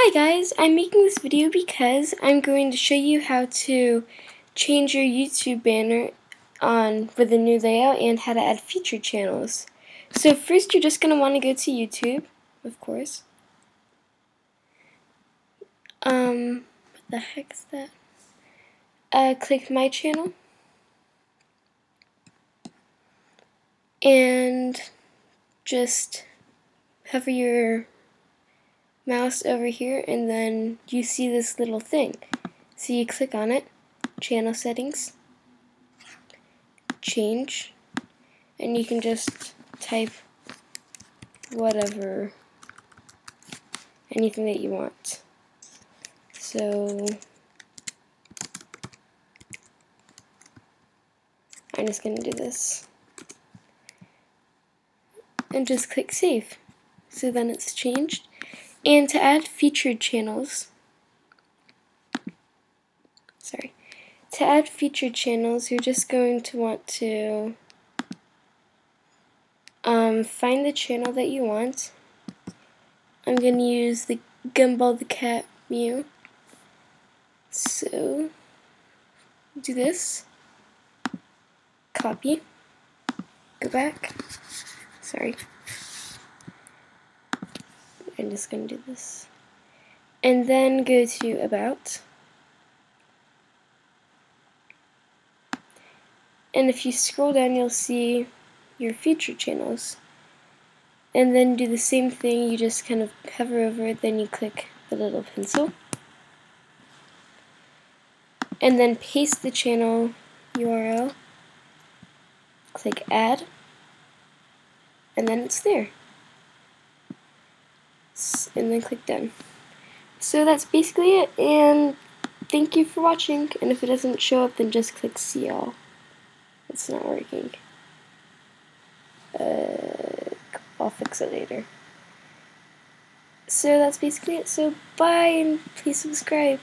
Hi guys, I'm making this video because I'm going to show you how to change your YouTube banner on with a new layout and how to add featured channels. So first you're just going to want to go to YouTube, of course. Um, what the heck is that? Uh, click my channel. And just hover your mouse over here and then you see this little thing. So you click on it, channel settings, change, and you can just type whatever, anything that you want. So I'm just going to do this. And just click save. So then it's changed. And to add featured channels, sorry, to add featured channels, you're just going to want to um, find the channel that you want. I'm going to use the Gumball the Cat Mew. So, do this, copy, go back, sorry. I'm just going to do this. And then go to About. And if you scroll down, you'll see your future channels. And then do the same thing, you just kind of hover over it, then you click the little pencil. And then paste the channel URL, click Add, and then it's there and then click done. So that's basically it and thank you for watching and if it doesn't show up then just click see all. It's not working. Uh, I'll fix it later. So that's basically it. So bye and please subscribe.